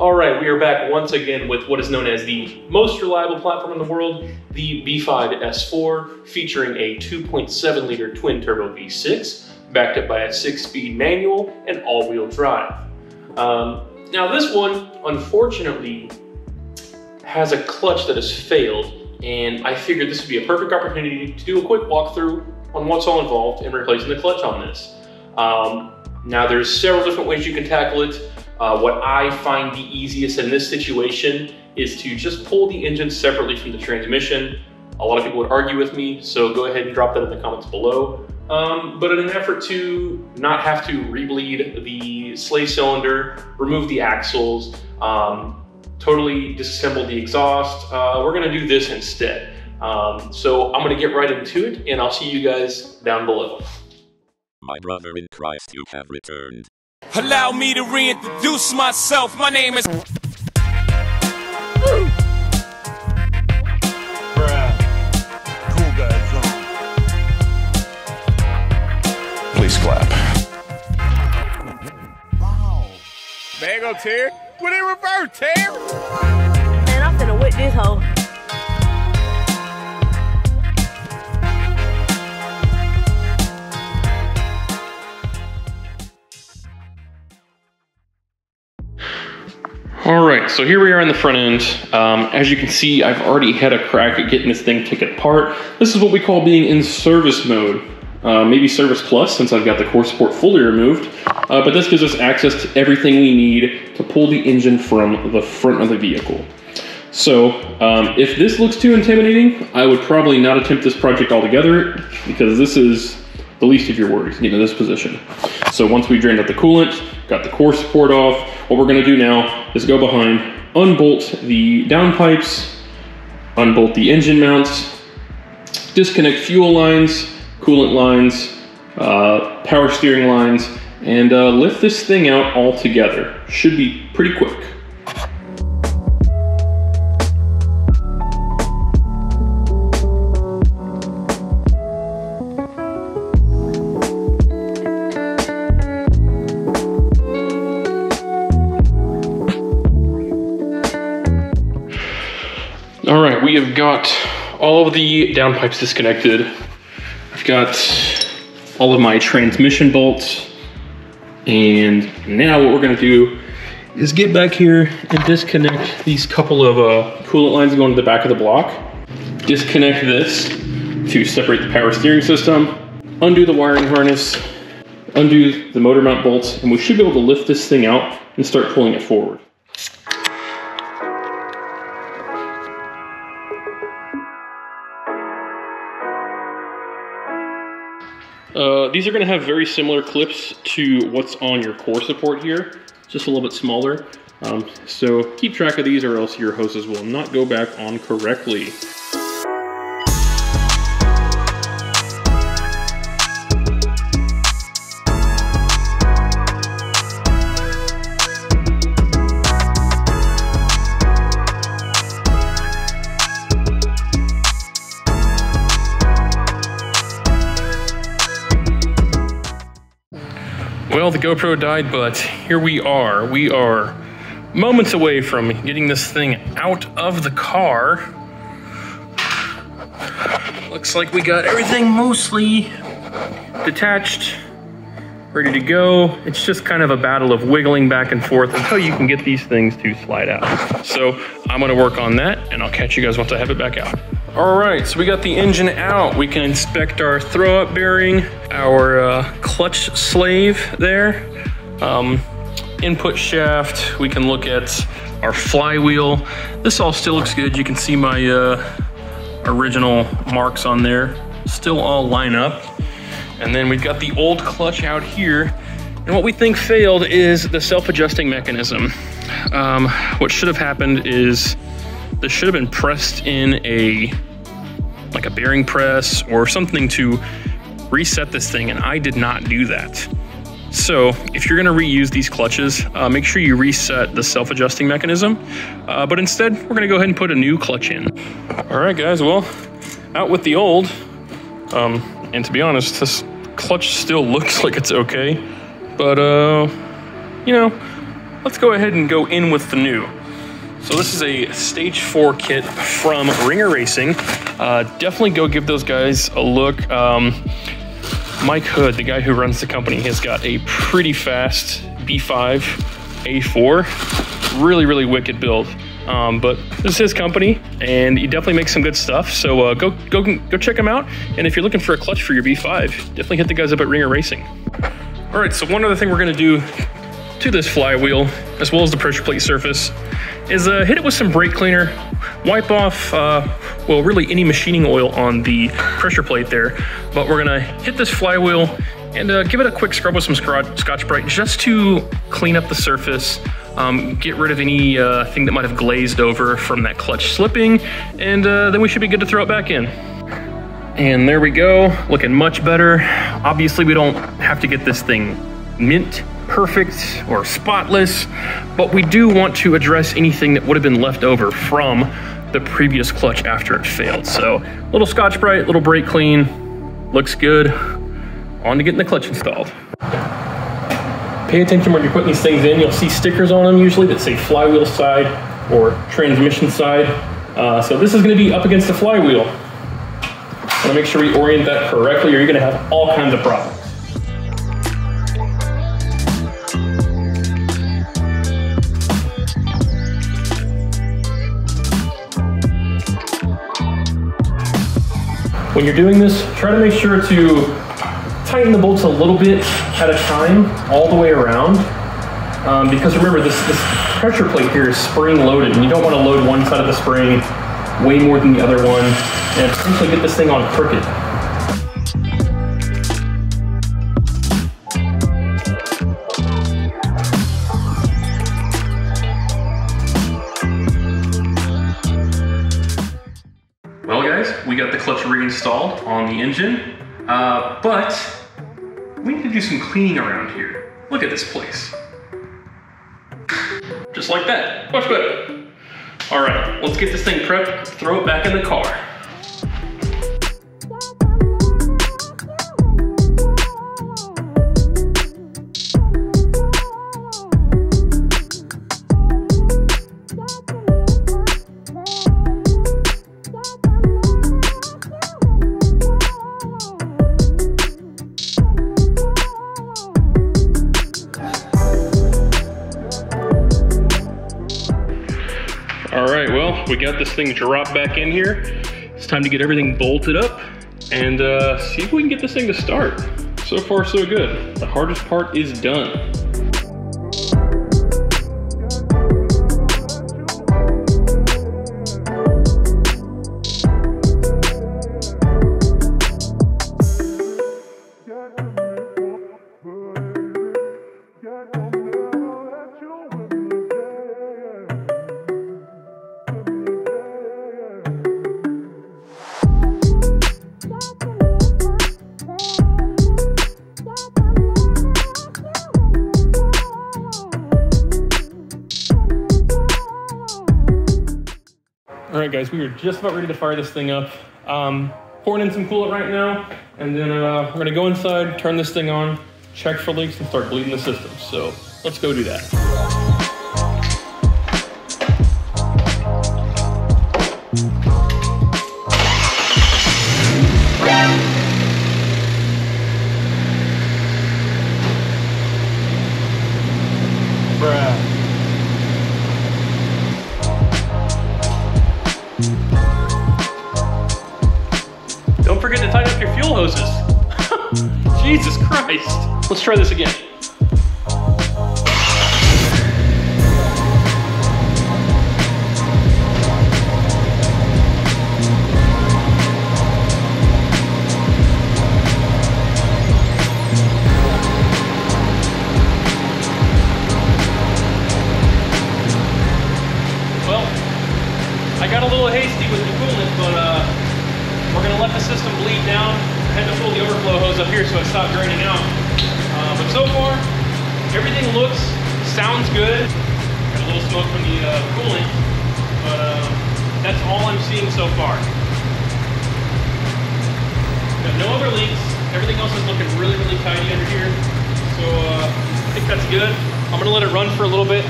All right, we are back once again with what is known as the most reliable platform in the world, the B5 S4, featuring a 2.7 liter twin turbo V6, backed up by a six speed manual and all wheel drive. Um, now, this one, unfortunately, has a clutch that has failed, and I figured this would be a perfect opportunity to do a quick walkthrough on what's all involved in replacing the clutch on this. Um, now, there's several different ways you can tackle it. Uh, what I find the easiest in this situation is to just pull the engine separately from the transmission. A lot of people would argue with me, so go ahead and drop that in the comments below. Um, but in an effort to not have to rebleed the slave cylinder, remove the axles, um, totally disassemble the exhaust, uh, we're gonna do this instead. Um, so I'm gonna get right into it and I'll see you guys down below. My brother in Christ, you have returned. Allow me to reintroduce myself. My name is. Cool guy zone. Please clap. There you go, Terry. What in reverse, Terry? Man, I'm finna whip this hoe. All right, so here we are in the front end. Um, as you can see, I've already had a crack at getting this thing taken apart. This is what we call being in service mode. Uh, maybe service plus since I've got the core support fully removed. Uh, but this gives us access to everything we need to pull the engine from the front of the vehicle. So um, if this looks too intimidating, I would probably not attempt this project altogether because this is the least of your worries getting in this position. So once we drained out the coolant, got the core support off, what we're gonna do now is go behind, unbolt the downpipes, unbolt the engine mounts, disconnect fuel lines, coolant lines, uh, power steering lines, and uh, lift this thing out all together. Should be pretty quick. Have got all of the downpipes disconnected. I've got all of my transmission bolts. And now what we're gonna do is get back here and disconnect these couple of uh, coolant lines going to the back of the block. Disconnect this to separate the power steering system, undo the wiring harness, undo the motor mount bolts, and we should be able to lift this thing out and start pulling it forward. Uh, these are going to have very similar clips to what's on your core support here, just a little bit smaller. Um, so keep track of these or else your hoses will not go back on correctly. Well, the GoPro died, but here we are. We are moments away from getting this thing out of the car. Looks like we got everything mostly detached, ready to go. It's just kind of a battle of wiggling back and forth until you can get these things to slide out. So I'm gonna work on that and I'll catch you guys once I have it back out. All right, so we got the engine out. We can inspect our throw-out bearing, our uh, clutch slave there, um, input shaft. We can look at our flywheel. This all still looks good. You can see my uh, original marks on there. Still all line up. And then we've got the old clutch out here. And what we think failed is the self-adjusting mechanism. Um, what should have happened is this should have been pressed in a like a bearing press or something to reset this thing and I did not do that. So if you're gonna reuse these clutches, uh, make sure you reset the self-adjusting mechanism. Uh, but instead, we're gonna go ahead and put a new clutch in. All right, guys, well, out with the old. Um, and to be honest, this clutch still looks like it's okay. But, uh, you know, let's go ahead and go in with the new. So this is a stage four kit from Ringer Racing. Uh, definitely go give those guys a look. Um, Mike Hood, the guy who runs the company, has got a pretty fast B5 A4. Really, really wicked build. Um, but this is his company, and he definitely makes some good stuff. So uh, go go go check him out. And if you're looking for a clutch for your B5, definitely hit the guys up at Ringer Racing. All right, so one other thing we're gonna do to this flywheel, as well as the pressure plate surface, is uh, hit it with some brake cleaner, wipe off, uh, well, really any machining oil on the pressure plate there. But we're gonna hit this flywheel and uh, give it a quick scrub with some Scotch-Brite just to clean up the surface, um, get rid of any uh, thing that might have glazed over from that clutch slipping, and uh, then we should be good to throw it back in. And there we go, looking much better. Obviously we don't have to get this thing mint perfect or spotless, but we do want to address anything that would have been left over from the previous clutch after it failed. So a little Scotch-Brite, a little brake clean, looks good. On to getting the clutch installed. Pay attention when you're putting these things in. You'll see stickers on them usually that say flywheel side or transmission side. Uh, so this is gonna be up against the flywheel. Wanna make sure we orient that correctly or you're gonna have all kinds of problems. When you're doing this, try to make sure to tighten the bolts a little bit at a time, all the way around. Um, because remember, this, this pressure plate here is spring loaded, and you don't want to load one side of the spring way more than the other one, and potentially get this thing on crooked. Clutch reinstalled on the engine, uh, but we need to do some cleaning around here. Look at this place. Just like that, much better. All right, let's get this thing prepped, throw it back in the car. We got this thing dropped back in here. It's time to get everything bolted up and uh, see if we can get this thing to start. So far, so good. The hardest part is done. We are just about ready to fire this thing up. Um, pouring in some coolant right now, and then uh, we're gonna go inside, turn this thing on, check for leaks, and start bleeding the system. So let's go do that. Hoses. Jesus Christ. Let's try this again. I got a little hasty with the coolant, but uh, we're gonna let the system bleed down. Had to pull the overflow hose up here so it stopped draining out. Uh, but so far, everything looks, sounds good. Got a little smoke from the uh, coolant, but uh, that's all I'm seeing so far. Got no other leaks. Everything else is looking really, really tidy under here. So uh, I think that's good. I'm gonna let it run for a little bit,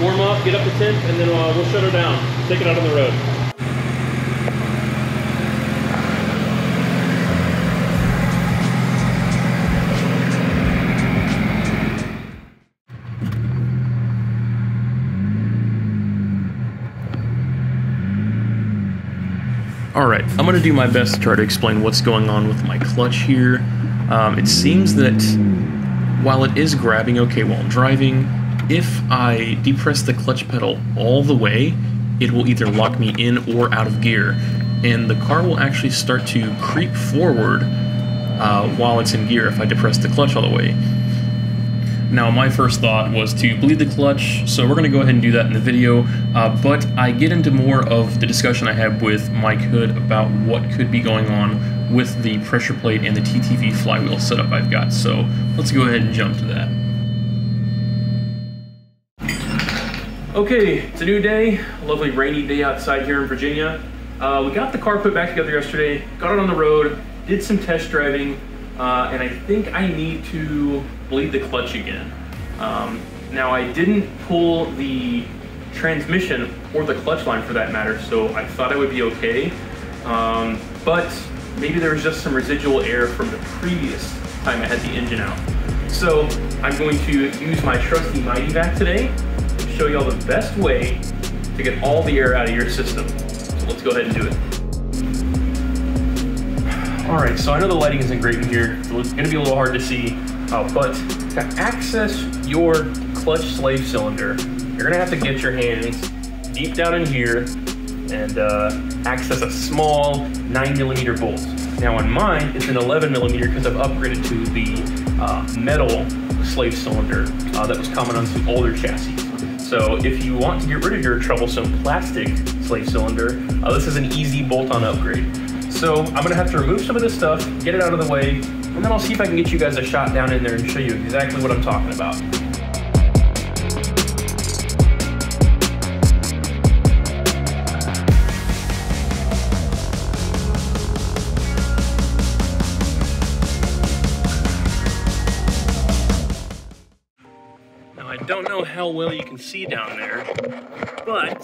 warm up, get up to temp, and then uh, we'll shut her down, take it out on the road. All right, I'm gonna do my best to try to explain what's going on with my clutch here. Um, it seems that while it is grabbing okay while I'm driving, if I depress the clutch pedal all the way, it will either lock me in or out of gear, and the car will actually start to creep forward uh, while it's in gear if I depress the clutch all the way. Now, my first thought was to bleed the clutch, so we're going to go ahead and do that in the video, uh, but I get into more of the discussion I have with Mike Hood about what could be going on with the pressure plate and the TTV flywheel setup I've got, so let's go ahead and jump to that. Okay, it's a new day, a lovely rainy day outside here in Virginia. Uh, we got the car put back together yesterday, got it on the road, did some test driving, uh, and I think I need to bleed the clutch again. Um, now I didn't pull the transmission or the clutch line for that matter, so I thought I would be okay. Um, but maybe there was just some residual air from the previous time I had the engine out. So I'm going to use my trusty MityVac today to show you all the best way to get all the air out of your system. So let's go ahead and do it. All right, so I know the lighting isn't great in here, it's gonna be a little hard to see, uh, but to access your clutch slave cylinder, you're gonna have to get your hands deep down in here and uh, access a small nine millimeter bolt. Now on mine, it's an 11 millimeter because I've upgraded to the uh, metal slave cylinder uh, that was common on some older chassis. So if you want to get rid of your troublesome plastic slave cylinder, uh, this is an easy bolt-on upgrade. So I'm gonna have to remove some of this stuff, get it out of the way, and then I'll see if I can get you guys a shot down in there and show you exactly what I'm talking about. Now I don't know how well you can see down there, but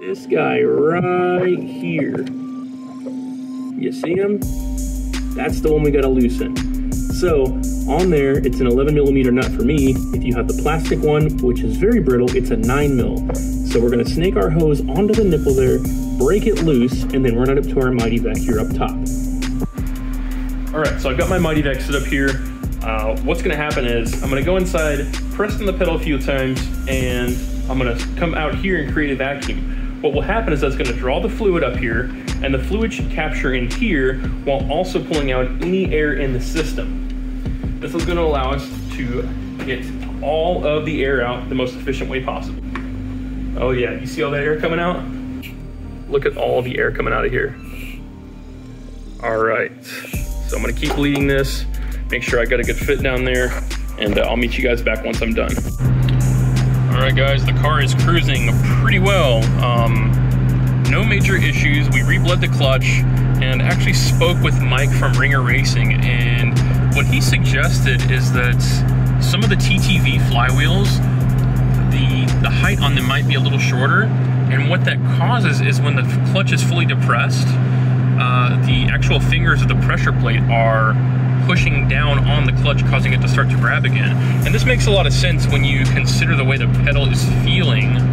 this guy right here. You see them? That's the one we gotta loosen. So on there, it's an 11 millimeter nut for me. If you have the plastic one, which is very brittle, it's a nine mil. So we're gonna snake our hose onto the nipple there, break it loose, and then run it up to our MityVac here up top. All right, so I've got my MityVac set up here. Uh, what's gonna happen is I'm gonna go inside, press on the pedal a few times, and I'm gonna come out here and create a vacuum. What will happen is that's gonna draw the fluid up here, and the fluid should capture in here while also pulling out any air in the system. This is gonna allow us to get all of the air out the most efficient way possible. Oh yeah, you see all that air coming out? Look at all the air coming out of here. All right, so I'm gonna keep leading this, make sure I got a good fit down there, and uh, I'll meet you guys back once I'm done. All right, guys, the car is cruising pretty well. Um, no major issues. We rebled the clutch and actually spoke with Mike from Ringer Racing, and what he suggested is that some of the TTV flywheels, the the height on them might be a little shorter, and what that causes is when the clutch is fully depressed, uh, the actual fingers of the pressure plate are pushing down on the clutch, causing it to start to grab again. And this makes a lot of sense when you consider the way the pedal is feeling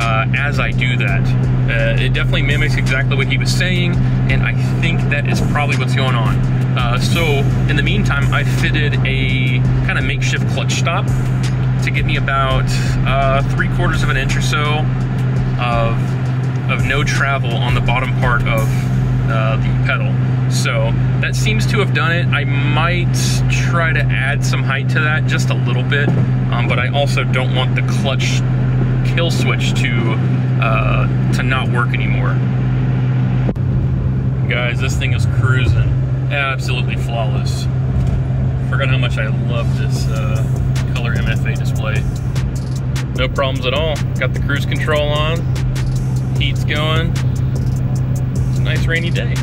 uh, as I do that. Uh, it definitely mimics exactly what he was saying, and I think that is probably what's going on. Uh, so, in the meantime, I fitted a kind of makeshift clutch stop to give me about uh, three quarters of an inch or so of, of no travel on the bottom part of uh, the pedal. So that seems to have done it. I might try to add some height to that, just a little bit, um, but I also don't want the clutch kill switch to uh, to not work anymore. Guys, this thing is cruising, absolutely flawless. Forgot how much I love this uh, color MFA display. No problems at all. Got the cruise control on, heat's going. It's a nice rainy day.